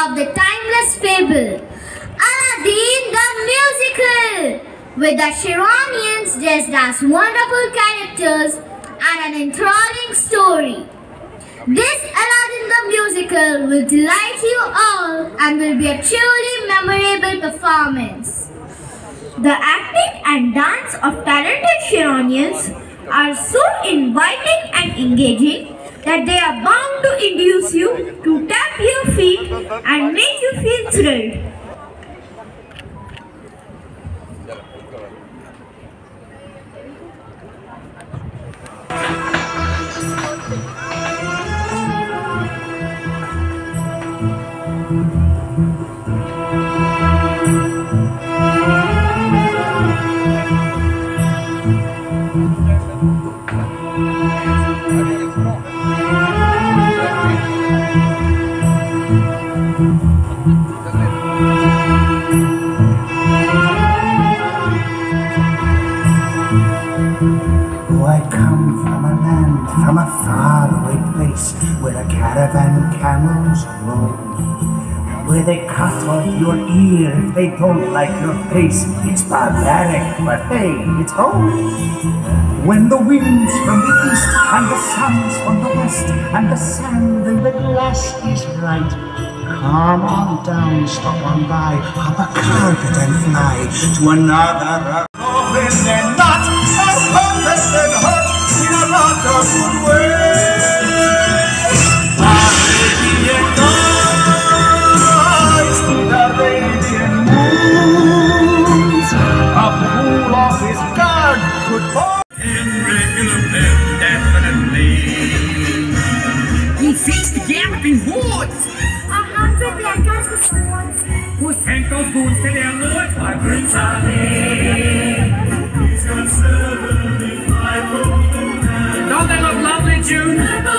of the timeless fable, Aladdin the Musical, with the Sharonians dressed as wonderful characters and an enthralling story. This Aladdin the Musical will delight you all and will be a truly memorable performance. The acting and dance of talented Sharonians are so inviting and engaging that they are bound to induce you to tap your feet and make you feel thrilled. cut off your ear if they don't like your face. It's barbaric, but hey, it's home. When the winds from the east and the suns from the west and the sand in the glass is right, come on down, stop on by, hop a carpet and fly to another. Open and not. Liverpool City and the White Five Britannia. Don't they look lovely, June?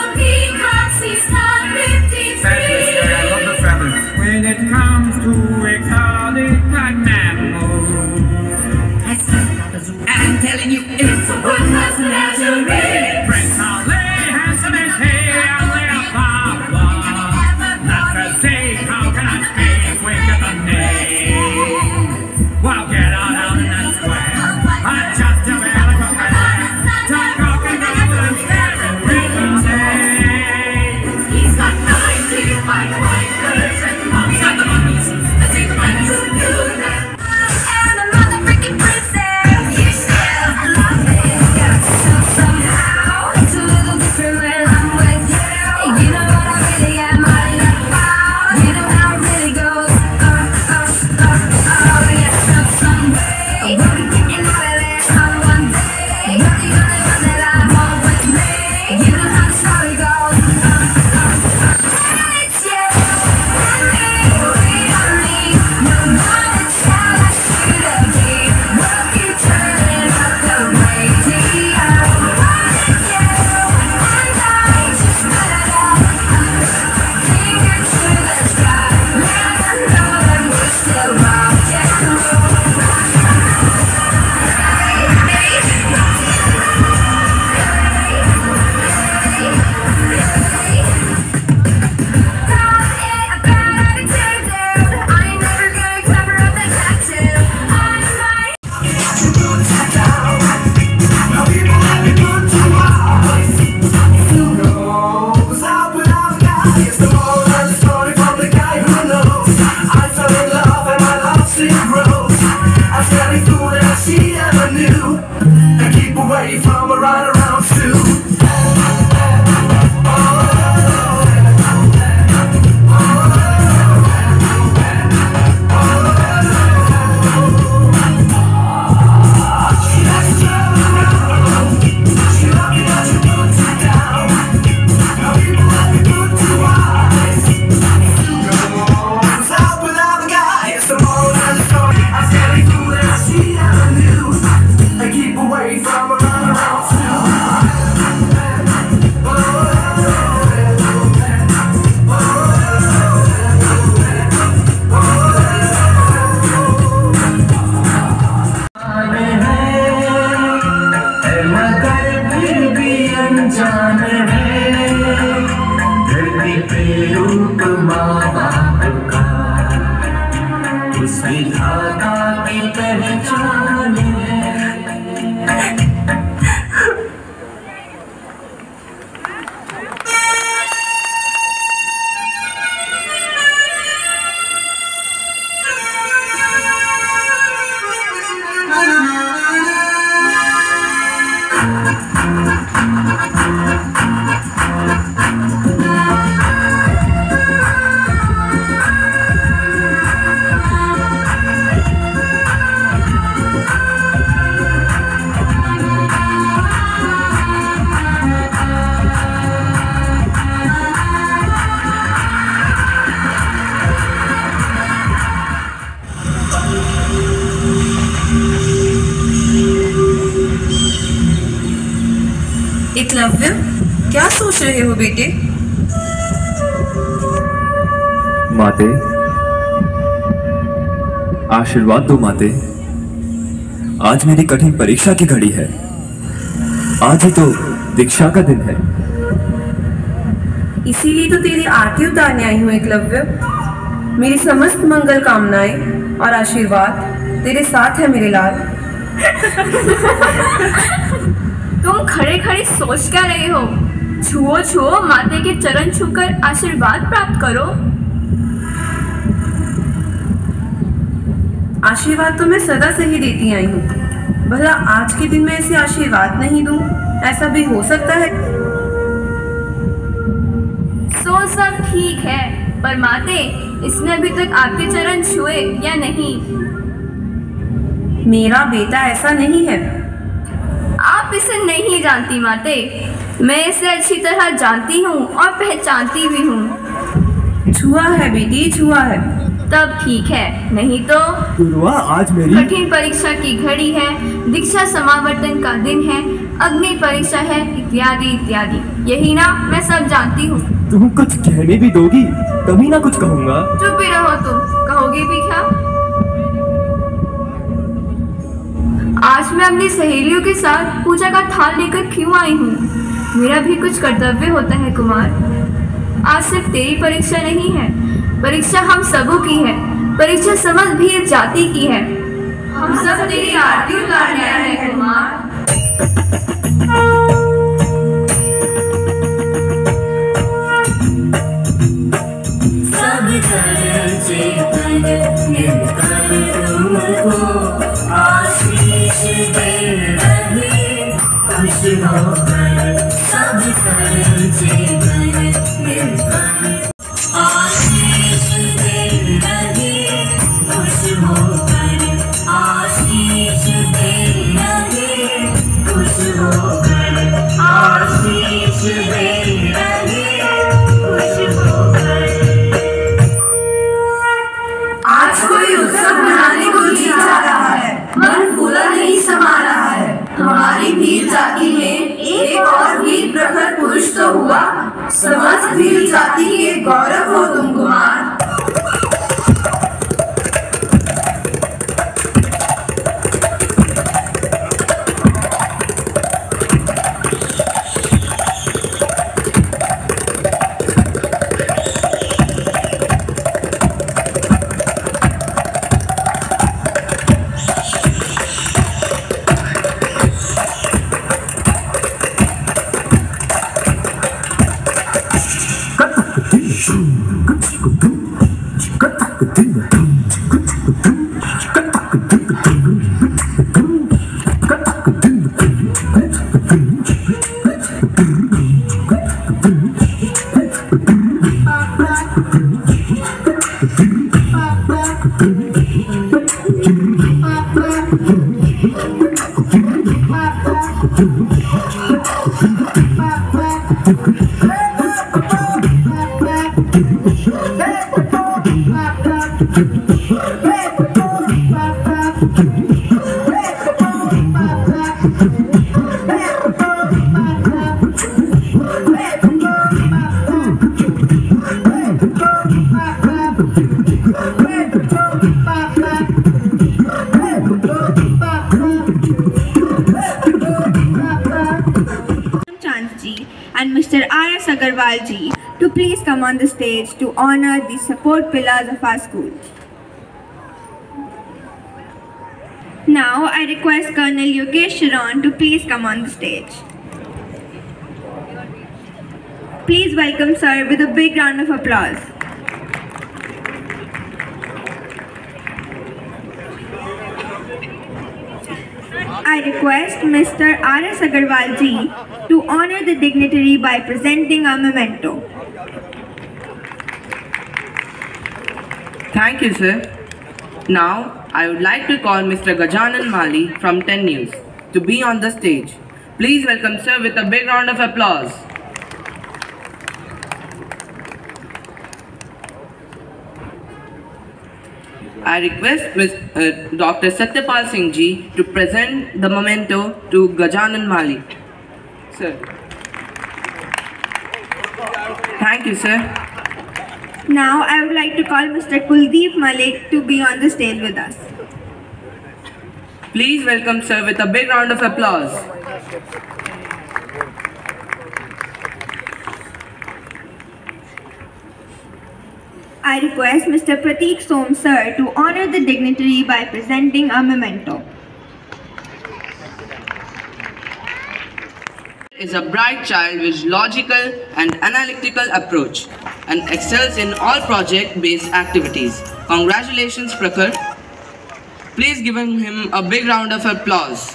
बेटे माते आशीर्वाद दो माते। आज मेरी कठिन परीक्षा की घड़ी है। आज ही तो दीक्षा का दिन है। इसीलिए तो तेरी आरती उतारने आई हूँ एकलव्य। मेरी समस्त मंगल कामनाएँ और आशीर्वाद तेरे साथ है मेरे लाल। तुम खड़े खड़े सोच क्या रहे हो? छुओ छुओ माते के चरण छूकर आशीर्वाद प्राप्त करो आशीर्वाद तो मैं सदा से ही देती आई हूँ भला आज के दिन में ऐसे आशीर्वाद नहीं दूँ ऐसा भी हो सकता है सो सब ठीक है पर माते इसने अभी तक आपके चरण छुए या नहीं मेरा बेटा ऐसा नहीं है आप इसे नहीं जानती माते मैं इसे अच्छी तरह जानती हूँ और पहचानती भी हूँ। छुआ है बेटी छुआ है। तब ठीक है नहीं तो? गुरुआ आज मेरी कठिन परीक्षा की घड़ी है दीक्षा समावर्तन का दिन है अग्नि परीक्षा है इत्यादि इत्यादि। यही ना मैं सब जानती हूँ। तुम कुछ कहने भी दोगी तभी ना कुछ कहूँगा। चुप ही रहो तुम कहोगे भी क्या? आज मैं अपनी सहेलियों के साथ पूजा का थाल लेकर क्यों आई हूँ? मेरा भी कुछ कर्तव्य होता है, कुमार। आज सिर्फ़ तेरी परीक्षा नहीं है। परीक्षा हम सबों की है। परीक्षा समझ भी जाति की है। हम सब तेरी आरती उतारने आए हैं, कुमार। सब रहे खुश होकर सब दर्जे के गौरव हो तुम Kumar. To please come on the stage to honor the support pillars of our school. Now I request Colonel Yogesh Sharon to please come on the stage. Please welcome sir with a big round of applause. I request Mr. R.S. Agarwal ji to honor the dignitary by presenting a memento. Thank you, sir. Now, I would like to call Mr. Gajanan Mali from 10 News to be on the stage. Please welcome sir with a big round of applause. I request Ms. Uh, Dr. Satyapal Singh ji to present the memento to Gajanan Mali. Sir. Thank you, sir. Now I would like to call Mr. Kuldeep Malik to be on the stage with us. Please welcome sir with a big round of applause. I request Mr. Prateek Som sir to honor the dignitary by presenting a memento. is a bright child with logical and analytical approach and excels in all project-based activities. Congratulations, Prakhar. Please give him a big round of applause.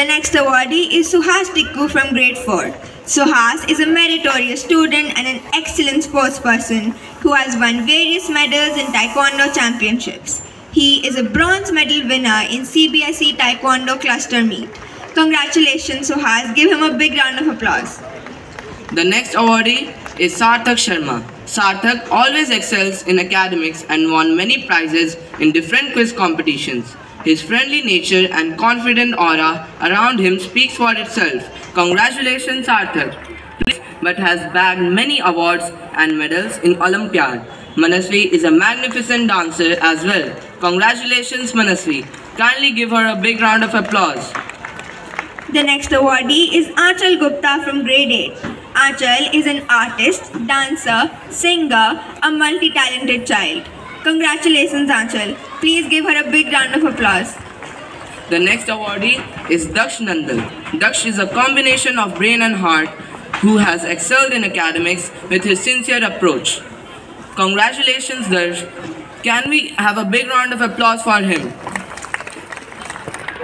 The next awardee is Suhas Tikku from grade 4. Suhas is a meritorious student and an excellent sportsperson who has won various medals in Taekwondo championships. He is a bronze medal winner in CBSE Taekwondo cluster meet. Congratulations Suhas, give him a big round of applause. The next awardee is Sarthak Sharma. Sarthak always excels in academics and won many prizes in different quiz competitions. His friendly nature and confident aura around him speaks for itself. Congratulations, Sarthak. But has bagged many awards and medals in Olympiad. Manasvi is a magnificent dancer as well. Congratulations, Manasvi. Kindly give her a big round of applause. The next awardee is Achal Gupta from grade 8. Achal is an artist, dancer, singer, a multi-talented child. Congratulations Achal. Please give her a big round of applause. The next awardee is Daksh Nandal. Daksh is a combination of brain and heart who has excelled in academics with his sincere approach. Congratulations Daksh. Can we have a big round of applause for him?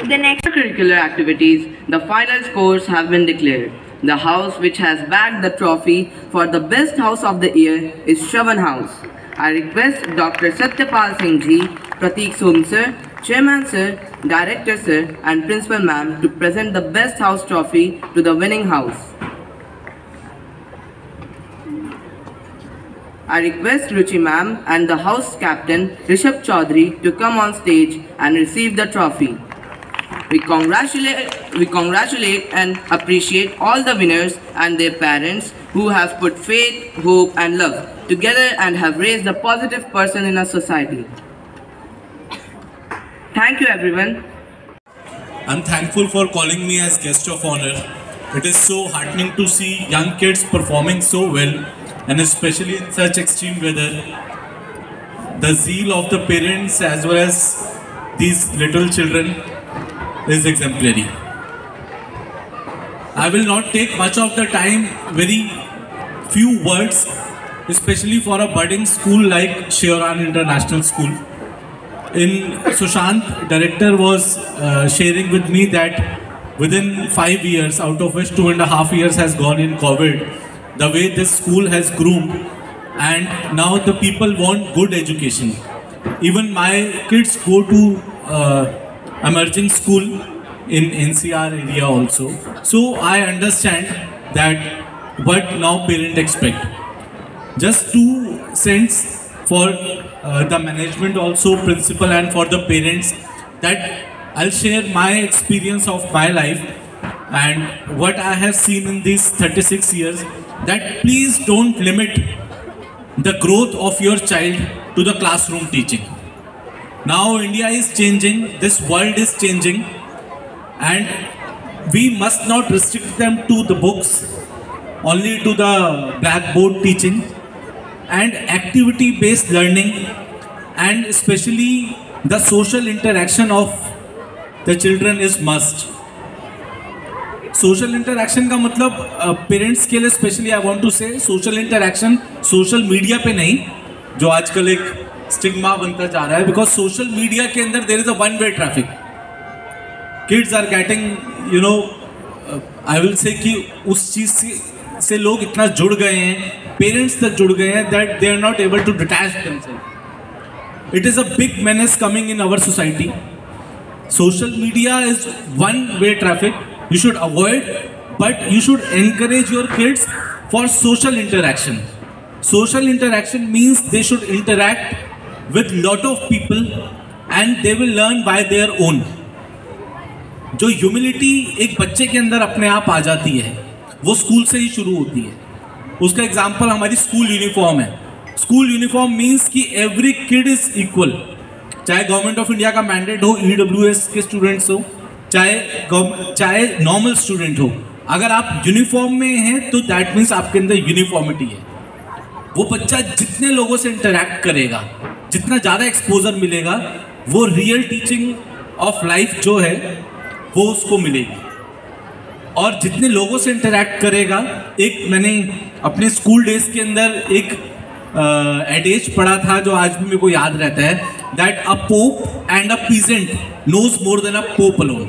The next curricular activities, the final scores have been declared. The house which has bagged the trophy for the best house of the year is Shravan House. I request Dr. Satyapal Singh ji, Pratik Som sir, Chairman sir, Director sir and Principal ma'am to present the best house trophy to the winning house. I request Ruchi ma'am and the house captain Rishabh Chaudhary to come on stage and receive the trophy. We congratulate, we congratulate and appreciate all the winners and their parents who have put faith, hope and love together and have raised a positive person in our society. Thank you everyone. I'm thankful for calling me as guest of honor. It is so heartening to see young kids performing so well and especially in such extreme weather. The zeal of the parents as well as these little children is exemplary. I will not take much of the time, very few words, especially for a budding school like Shioran International School. In Sushant, director was uh, sharing with me that within five years, out of which two and a half years has gone in COVID, the way this school has groomed and now the people want good education. Even my kids go to uh, emerging school in NCR area also. So I understand that what now parents expect. Just two cents for uh, the management also, principal and for the parents that I'll share my experience of my life and what I have seen in these 36 years that please don't limit the growth of your child to the classroom teaching. Now India is changing, this world is changing and we must not restrict them to the books, only to the blackboard teaching, and activity based learning, and especially the social interaction of the children is must. Social interaction का मतलब parents के लिए specially I want to say social interaction social media पे नहीं जो आजकल एक stigma बनता जा रहा है बिकॉज़ सोशल मीडिया के अंदर there is a one way traffic kids are getting you know I will say कि उस चीज़ से से लोग इतना जुड़ गए हैं पेरेंट्स तक जुड़ गए हैं that they are not able to detach it is a big menace coming in our society social media is one way traffic you should avoid but you should encourage your kids for social interaction social interaction means they should interact with lot of people and they will learn by their own जो humility एक बच्चे के अंदर अपने आप आ जाती है वो स्कूल से ही शुरू होती है। उसका एग्ज़ाम्पल हमारी स्कूल यूनिफॉर्म है। स्कूल यूनिफॉर्म मीन्स कि एवरी किड इज़ इक्वल चाहे गवर्नमेंट ऑफ़ इंडिया का मैंडेट हो ई के स्टूडेंट्स हो, चाहे चाहे नॉर्मल स्टूडेंट हो। अगर आप यूनिफॉर्म में हैं तो दैट मीन्स आपके अंदर यूनिफॉर्मिटी है। वो बच्चा जितने लोगों से इंटरेक्ट करेगा, जितना ज़्यादा एक्सपोजर मिलेगा, वो रियल टीचिंग ऑफ़ लाइफ जो है, वो उसको मिलेगी। और जितने लोगों से इंटरेक्ट करेगा, एक मैंने अपने स्कूल डेज़ के अंदर एक एडेज पढ़ा था जो आज भी मेरे को याद रहता है that a pope and a peasant knows more than a pope alone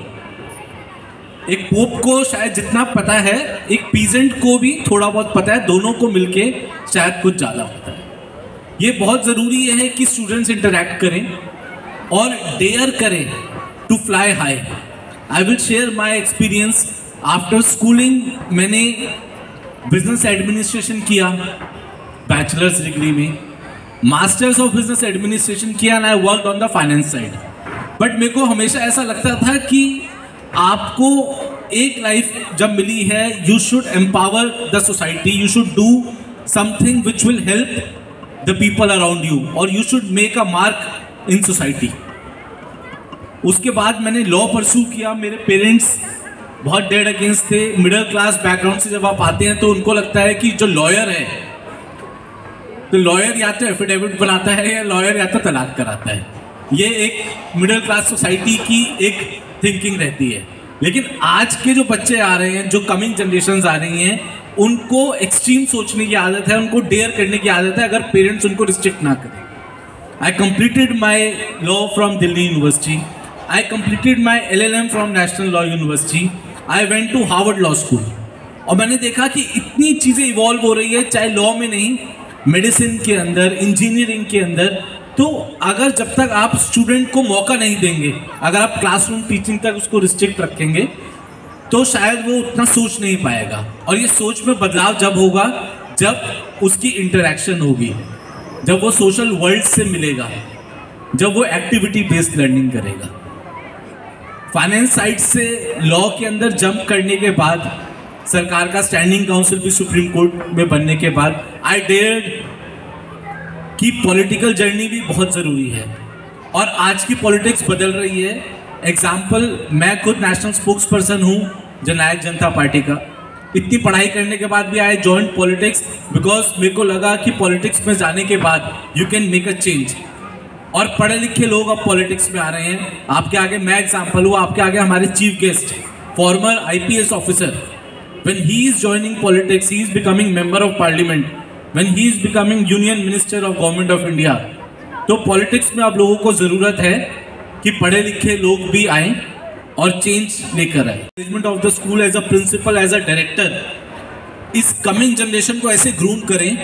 एक पोप को शायद जितना पता है, एक पीजेंट को भी थोड़ा बहुत पता है, दोनों को मिलके शायद कुछ ज़्यादा होता है। ये बहुत ज़रूरी है कि स्टूडेंट्स इंटरेक्ट करें और डेयर करें to fly high I will share my experience after schooling मैंने बिज़नेस एडमिनिस्ट्रेशन किया बैचलर्स डिग्री में। मास्टर्स ऑफ़ बिज़नेस एडमिनिस्ट्रेशन किया and I work on the finance side but मेरे को हमेशा ऐसा लगता था कि आपको एक लाइफ जब मिली है you should empower the society you should do something which will help the people around you और you should make a mark in society उसके बाद मैंने लॉ परसू किया, मेरे पेरेंट्स बहुत डेड अगेंस्ट थे मिडिल क्लास बैकग्राउंड से जब आप आते हैं तो उनको लगता है कि जो लॉयर है तो लॉयर या तो एफिडेविट बनाता है या लॉयर या तो तलाक कराता है ये एक मिडिल क्लास सोसाइटी की एक थिंकिंग रहती है लेकिन आज के जो बच्चे आ रहे हैं, जो कमिंग जनरेशन आ रही हैं, उनको एक्सट्रीम सोचने की आदत है, उनको डेयर करने की आदत है, अगर पेरेंट्स उनको रिस्ट्रिक्ट ना करें I completed my law from Delhi university I University. My L L M from national law University. I went to Harvard law school और मैंने देखा कि इतनी चीज़ें इवॉल्व हो रही है, चाहे लॉ में नहीं मेडिसिन के अंदर इंजीनियरिंग के अंदर। तो अगर जब तक आप स्टूडेंट को मौका नहीं देंगे, अगर आप क्लासरूम टीचिंग तक उसको रिस्ट्रिक्ट रखेंगे तो शायद वो उतना सोच नहीं पाएगा। और ये सोच में बदलाव जब होगा, जब उसकी इंटरेक्शन होगी, जब वो सोशल वर्ल्ड से मिलेगा, जब वो एक्टिविटी बेस्ड लर्निंग करेगा। फाइनेंस साइड से लॉ के अंदर जंप करने के बाद, सरकार का स्टैंडिंग काउंसिल भी सुप्रीम कोर्ट में बनने के बाद आई डेयर कि पॉलिटिकल जर्नी भी बहुत ज़रूरी है। और आज की पॉलिटिक्स बदल रही है। एग्ज़ाम्पल मैं खुद नेशनल स्पोक्स पर्सन हूँ जननायक जनता पार्टी का। इतनी पढ़ाई करने के बाद भी आई जॉइन पॉलिटिक्स बिकॉज़ मेरे को लगा कि पॉलिटिक्स में जाने के बाद you can make a change और पढ़े लिखे लोग अब पॉलिटिक्स में आ रहे हैं। आपके आगे मैं एग्ज़ाम्पल हूँ, आपके आगे हमारे chief guest former IPS officer when he is joining politics, he is becoming member of parliament. When he is becoming union minister of government of india. तो पॉलिटिक्स में आप लोगों को ज़रूरत है कि पढ़े लिखे लोग भी आए और चेंज लेकर आए। Management of the school as a principal as a director इस कमिंग जनरेशन को ऐसे ग्रूम करें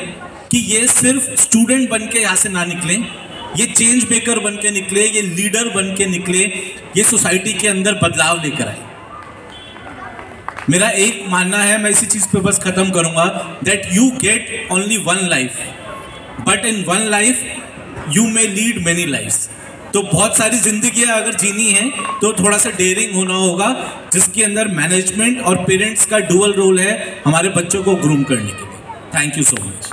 कि ये सिर्फ़ स्टूडेंट बन के यहाँ से ना निकलें। ये चेंज मेकर बन के निकले, ये लीडर बन के निकले, ये सोसाइटी के अंदर बदलाव लेकर आए। मेरा एक मानना है, मैं इसी चीज़ पे बस ख़त्म करूँगा that you get only one life but in one life you may lead many life तो बहुत सारी जिंदगियाँ अगर जीनी है तो थोड़ा सा डेयरिंग होना होगा, जिसके अंदर मैनेजमेंट और पेरेंट्स का डुअल रोल है, हमारे बच्चों को ग्रूम करने के लिए। Thank you so much